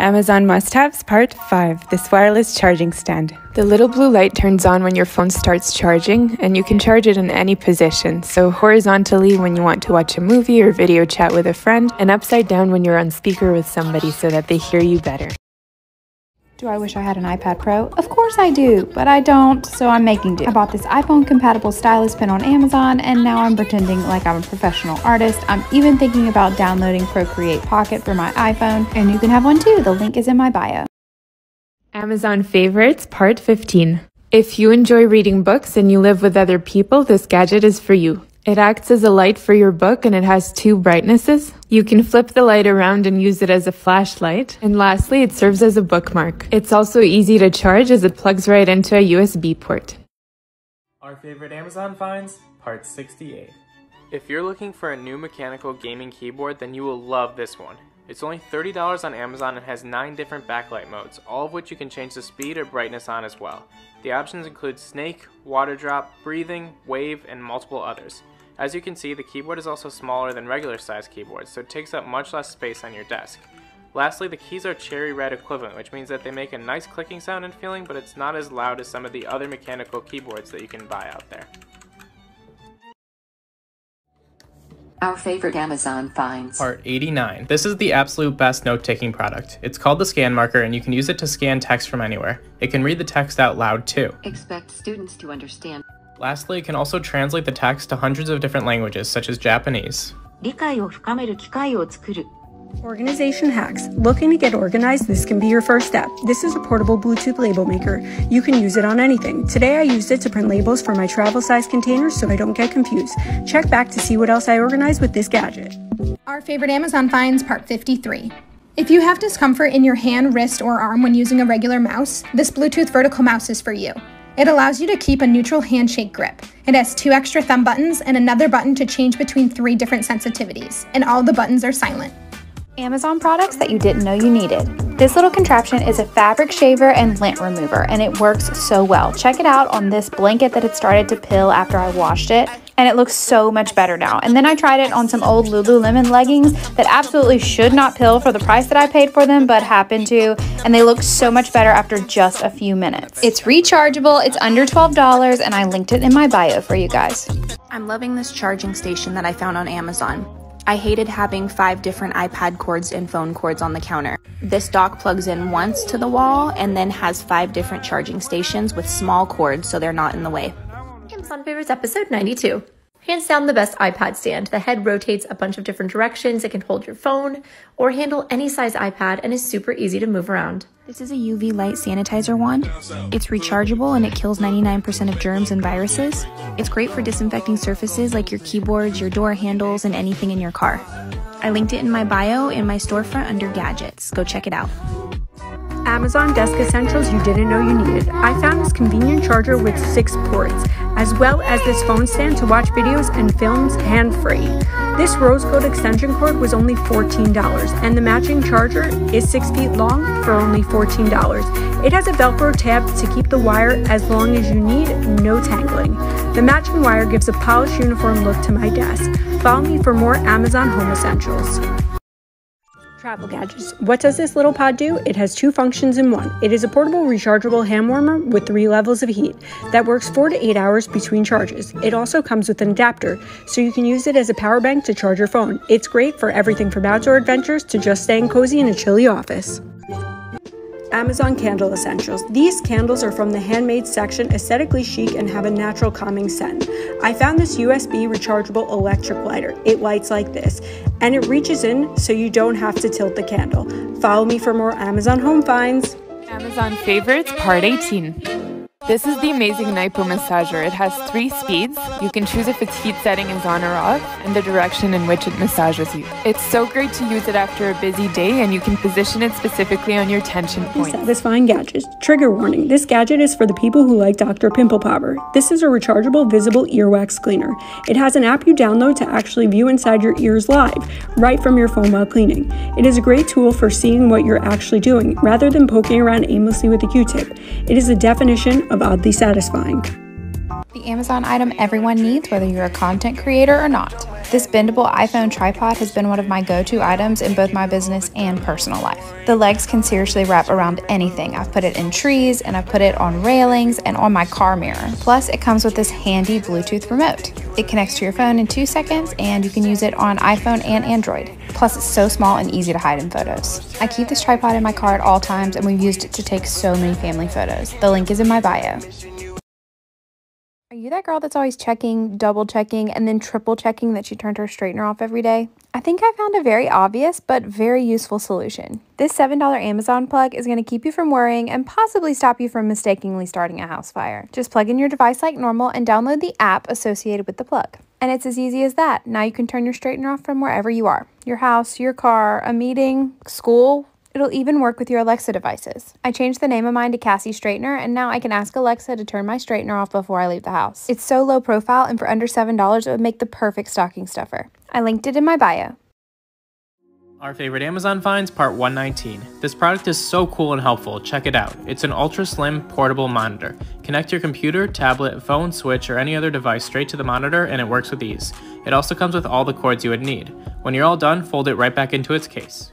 Amazon must haves part 5 This wireless charging stand. The little blue light turns on when your phone starts charging, and you can charge it in any position. So, horizontally when you want to watch a movie or video chat with a friend, and upside down when you're on speaker with somebody so that they hear you better. Do I wish I had an iPad Pro? Of course I do, but I don't, so I'm making do. I bought this iPhone compatible stylus pen on Amazon, and now I'm pretending like I'm a professional artist. I'm even thinking about downloading Procreate Pocket for my iPhone, and you can have one too. The link is in my bio. Amazon Favorites Part 15. If you enjoy reading books and you live with other people, this gadget is for you. It acts as a light for your book and it has two brightnesses. You can flip the light around and use it as a flashlight. And lastly, it serves as a bookmark. It's also easy to charge as it plugs right into a USB port. Our favorite Amazon finds, part 68. If you're looking for a new mechanical gaming keyboard, then you will love this one. It's only $30 on Amazon and has 9 different backlight modes, all of which you can change the speed or brightness on as well. The options include snake, water drop, breathing, wave, and multiple others. As you can see, the keyboard is also smaller than regular sized keyboards, so it takes up much less space on your desk. Lastly, the keys are cherry red equivalent, which means that they make a nice clicking sound and feeling, but it's not as loud as some of the other mechanical keyboards that you can buy out there. Our favorite Amazon finds. Part 89. This is the absolute best note taking product. It's called the Scan Marker, and you can use it to scan text from anywhere. It can read the text out loud too. Expect students to understand. Lastly, it can also translate the text to hundreds of different languages, such as Japanese. Organization hacks. Looking to get organized? This can be your first step. This is a portable Bluetooth label maker. You can use it on anything. Today I used it to print labels for my travel size containers so I don't get confused. Check back to see what else I organized with this gadget. Our favorite Amazon finds, part 53. If you have discomfort in your hand, wrist, or arm when using a regular mouse, this Bluetooth vertical mouse is for you. It allows you to keep a neutral handshake grip. It has two extra thumb buttons and another button to change between three different sensitivities, and all the buttons are silent. Amazon products that you didn't know you needed. This little contraption is a fabric shaver and lint remover, and it works so well. Check it out on this blanket that had started to pill after I washed it and it looks so much better now. And then I tried it on some old Lululemon leggings that absolutely should not pill for the price that I paid for them, but happened to, and they look so much better after just a few minutes. It's rechargeable, it's under $12, and I linked it in my bio for you guys. I'm loving this charging station that I found on Amazon. I hated having five different iPad cords and phone cords on the counter. This dock plugs in once to the wall and then has five different charging stations with small cords so they're not in the way. Amazon Favorites episode 92. Hands down the best iPad stand. The head rotates a bunch of different directions. It can hold your phone or handle any size iPad and is super easy to move around. This is a UV light sanitizer wand. It's rechargeable and it kills 99% of germs and viruses. It's great for disinfecting surfaces like your keyboards, your door handles, and anything in your car. I linked it in my bio in my storefront under gadgets. Go check it out. Amazon Desk Essentials you didn't know you needed. I found this convenient charger with six ports, as well as this phone stand to watch videos and films hand-free. This rose gold extension cord was only $14, and the matching charger is 6 feet long for only $14. It has a Velcro tab to keep the wire as long as you need, no tangling. The matching wire gives a polished uniform look to my desk. Follow me for more Amazon Home Essentials. Travel gadgets. What does this little pod do? It has two functions in one. It is a portable rechargeable hand warmer with three levels of heat that works four to eight hours between charges. It also comes with an adapter, so you can use it as a power bank to charge your phone. It's great for everything from outdoor adventures to just staying cozy in a chilly office. Amazon Candle Essentials. These candles are from the handmade section, aesthetically chic and have a natural calming scent. I found this USB rechargeable electric lighter. It lights like this, and it reaches in so you don't have to tilt the candle. Follow me for more Amazon home finds. Amazon Favorites Part 18. This is the amazing Naipo massager. It has three speeds. You can choose if its heat setting is on or off and the direction in which it massages you. It's so great to use it after a busy day and you can position it specifically on your tension points. Satisfying gadgets. Trigger warning. This gadget is for the people who like Dr. Pimple Popper. This is a rechargeable visible earwax cleaner. It has an app you download to actually view inside your ears live, right from your phone while cleaning. It is a great tool for seeing what you're actually doing, rather than poking around aimlessly with a Q-tip. It is a definition of of oddly satisfying. The Amazon item everyone needs, whether you're a content creator or not. This bendable iPhone tripod has been one of my go to items in both my business and personal life. The legs can seriously wrap around anything. I've put it in trees and I've put it on railings and on my car mirror. Plus, it comes with this handy Bluetooth remote. It connects to your phone in two seconds and you can use it on iPhone and Android. Plus, it's so small and easy to hide in photos. I keep this tripod in my car at all times and we've used it to take so many family photos. The link is in my bio. You that girl that's always checking, double checking, and then triple checking that she turned her straightener off every day? I think I found a very obvious but very useful solution. This $7 Amazon plug is going to keep you from worrying and possibly stop you from mistakenly starting a house fire. Just plug in your device like normal and download the app associated with the plug. And it's as easy as that. Now you can turn your straightener off from wherever you are your house, your car, a meeting, school, It'll even work with your Alexa devices. I changed the name of mine to Cassie Straightener, and now I can ask Alexa to turn my straightener off before I leave the house. It's so low profile, and for under $7, it would make the perfect stocking stuffer. I linked it in my bio. Our favorite Amazon finds, part 119. This product is so cool and helpful, check it out. It's an ultra slim portable monitor. Connect your computer, tablet, phone, switch, or any other device straight to the monitor and it works with ease. It also comes with all the cords you would need. When you're all done, fold it right back into its case.